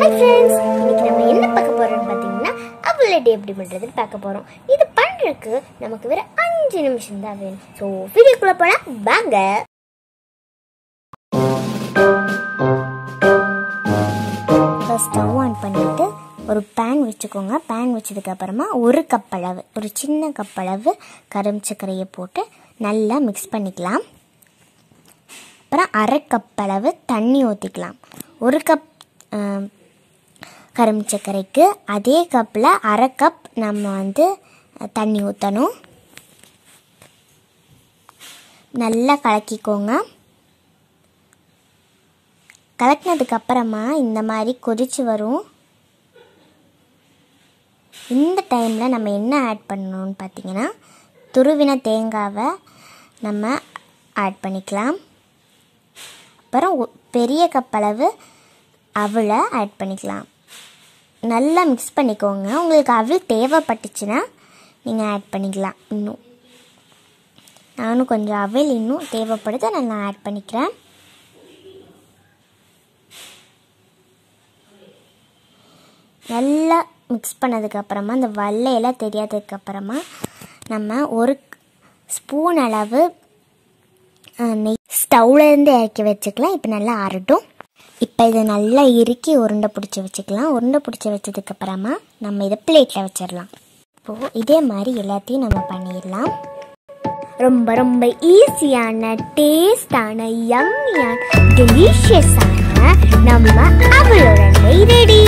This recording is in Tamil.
ஹை ஃப்ரெண்ட்ஸ் இன்னைக்கு நம்ம என்ன பார்க்க போறோம்னு பார்த்தீங்கன்னா அவளடி எப்படி பண்ணுறதுன்னு பார்க்க போகிறோம் இது பண்ணுறதுக்கு நமக்கு வேற அஞ்சு நிமிஷம் தான் வேணும். ஸோ வீடியோக்குள்ளே போனால் வாங்க. ஃபர்ஸ்ட் ஸ்டவ் ஆன் பண்ணிட்டு ஒரு பேன் வச்சுக்கோங்க. பேன் வச்சதுக்கப்புறமா ஒரு கப் அளவு ஒரு சின்ன கப் அளவு கரும் சர்க்கரையை போட்டு நல்லா மிக்ஸ் பண்ணிக்கலாம். அப்புறம் அரை கப் அளவு தண்ணி ஊற்றிக்கலாம் ஒரு கப் கரும் சர்க்கரைக்கு அதே கப்பில் அரை கப் நம்ம வந்து தண்ணி ஊற்றணும் நல்லா கலக்கிக்கோங்க. கலக்கினதுக்கப்புறமா இந்த மாதிரி கொதிச்சு வரும். இந்த டைமில் நம்ம என்ன ஆட் பண்ணணும்னு பார்த்தீங்கன்னா துருவின தேங்காவை நம்ம ஆட் பண்ணிக்கலாம். அப்புறம் பெரிய கப் அளவு ஆட் பண்ணிக்கலாம். நல்லா மிக்ஸ் பண்ணிக்கோங்க. உங்களுக்கு அவள் தேவைப்பட்டுச்சுன்னா நீங்கள் ஆட் பண்ணிக்கலாம். இன்னும். நானும் கொஞ்சம் அவல் இன்னும் தேவைப்படுது நான் ஆட் பண்ணிக்கிறேன். நல்லா மிக்ஸ் பண்ணதுக்கப்புறமா அந்த வல்லையெல்லாம் தெரியாததுக்கப்புறமா நம்ம ஒரு ஸ்பூன் அளவு நெய் ஸ்டவ்லேருந்து இறக்கி வச்சுக்கலாம். இப்போ நல்லா ஆறட்டும் இப்போ இதை நல்லா இறுக்கி உருண்டை பிடிச்சி வச்சுக்கலாம். உருண்டை பிடிச்சி வச்சதுக்கப்புறமா நம்ம இதை பிளேட்டில் வச்சிடலாம். இப்போது இதே மாதிரி எல்லாத்தையும் நம்ம பண்ணிடலாம். ரொம்ப ரொம்ப ஈஸியான டேஸ்டான யம்மியான டெலிஷியஸான நம்ம அவளோட ரெடி